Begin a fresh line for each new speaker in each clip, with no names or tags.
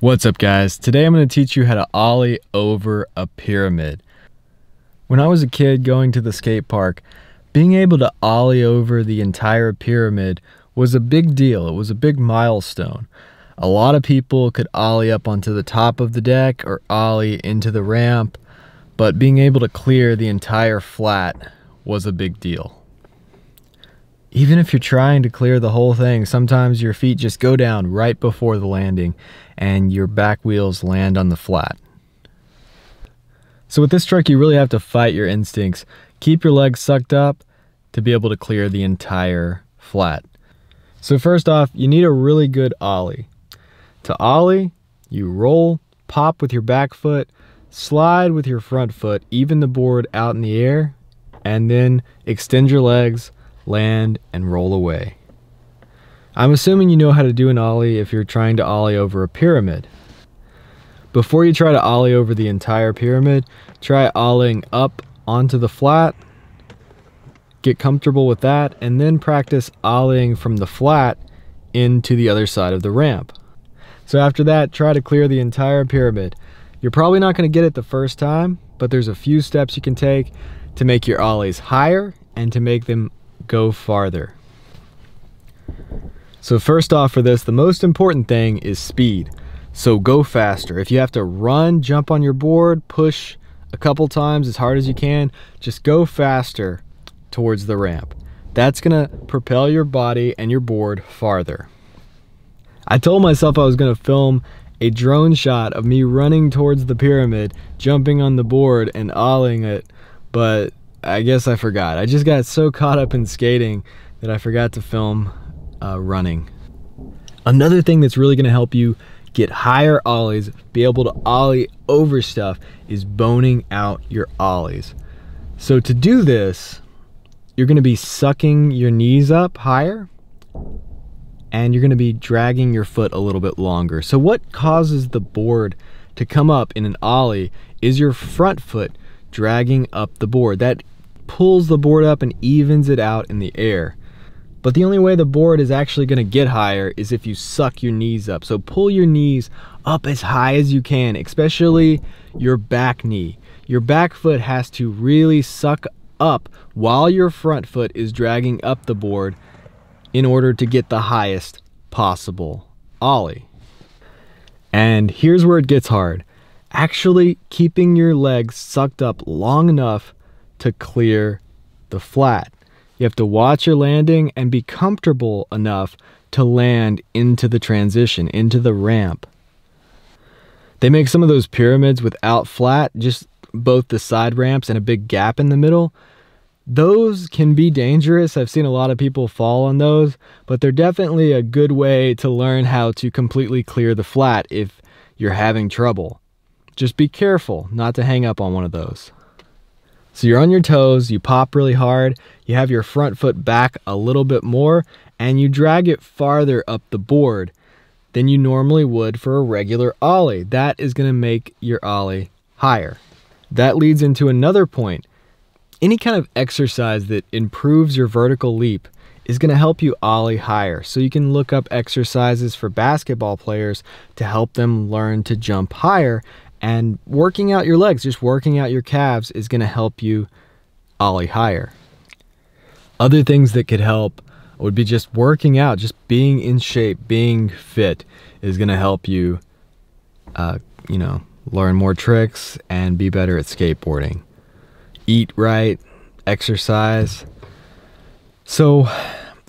What's up guys? Today I'm going to teach you how to ollie over a pyramid. When I was a kid going to the skate park, being able to ollie over the entire pyramid was a big deal. It was a big milestone. A lot of people could ollie up onto the top of the deck or ollie into the ramp, but being able to clear the entire flat was a big deal. Even if you're trying to clear the whole thing, sometimes your feet just go down right before the landing and your back wheels land on the flat. So with this trick, you really have to fight your instincts. Keep your legs sucked up to be able to clear the entire flat. So first off, you need a really good ollie. To ollie, you roll, pop with your back foot, slide with your front foot, even the board out in the air, and then extend your legs, land, and roll away. I'm assuming you know how to do an ollie if you're trying to ollie over a pyramid. Before you try to ollie over the entire pyramid, try ollieing up onto the flat, get comfortable with that, and then practice ollieing from the flat into the other side of the ramp. So after that, try to clear the entire pyramid. You're probably not going to get it the first time, but there's a few steps you can take to make your ollies higher and to make them go farther. So first off for this, the most important thing is speed. So go faster. If you have to run, jump on your board, push a couple times as hard as you can, just go faster towards the ramp. That's gonna propel your body and your board farther. I told myself I was gonna film a drone shot of me running towards the pyramid, jumping on the board and ollieing it, but I guess I forgot. I just got so caught up in skating that I forgot to film uh, running. Another thing that's really gonna help you get higher ollies, be able to ollie over stuff, is boning out your ollies. So to do this, you're gonna be sucking your knees up higher and you're gonna be dragging your foot a little bit longer. So what causes the board to come up in an ollie is your front foot dragging up the board. That pulls the board up and evens it out in the air. But the only way the board is actually going to get higher is if you suck your knees up. So pull your knees up as high as you can, especially your back knee. Your back foot has to really suck up while your front foot is dragging up the board in order to get the highest possible ollie. And here's where it gets hard. Actually keeping your legs sucked up long enough to clear the flat. You have to watch your landing and be comfortable enough to land into the transition, into the ramp. They make some of those pyramids without flat, just both the side ramps and a big gap in the middle. Those can be dangerous. I've seen a lot of people fall on those, but they're definitely a good way to learn how to completely clear the flat if you're having trouble. Just be careful not to hang up on one of those. So you're on your toes, you pop really hard, you have your front foot back a little bit more, and you drag it farther up the board than you normally would for a regular ollie. That is going to make your ollie higher. That leads into another point. Any kind of exercise that improves your vertical leap is going to help you ollie higher. So you can look up exercises for basketball players to help them learn to jump higher and working out your legs, just working out your calves is going to help you ollie higher. Other things that could help would be just working out, just being in shape, being fit is going to help you, uh, you know, learn more tricks and be better at skateboarding. Eat right, exercise. So,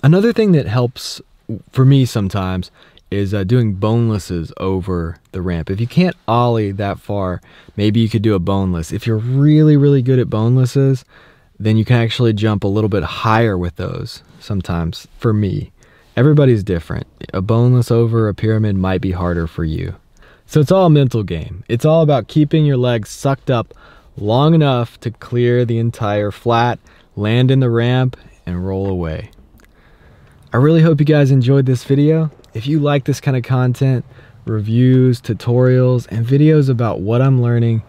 another thing that helps for me sometimes is uh, doing bonelesses over the ramp. If you can't ollie that far, maybe you could do a boneless. If you're really, really good at bonelesses, then you can actually jump a little bit higher with those sometimes for me. Everybody's different. A boneless over a pyramid might be harder for you. So it's all a mental game. It's all about keeping your legs sucked up long enough to clear the entire flat, land in the ramp, and roll away. I really hope you guys enjoyed this video. If you like this kind of content, reviews, tutorials, and videos about what I'm learning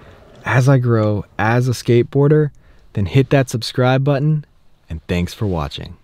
as I grow as a skateboarder, then hit that subscribe button and thanks for watching.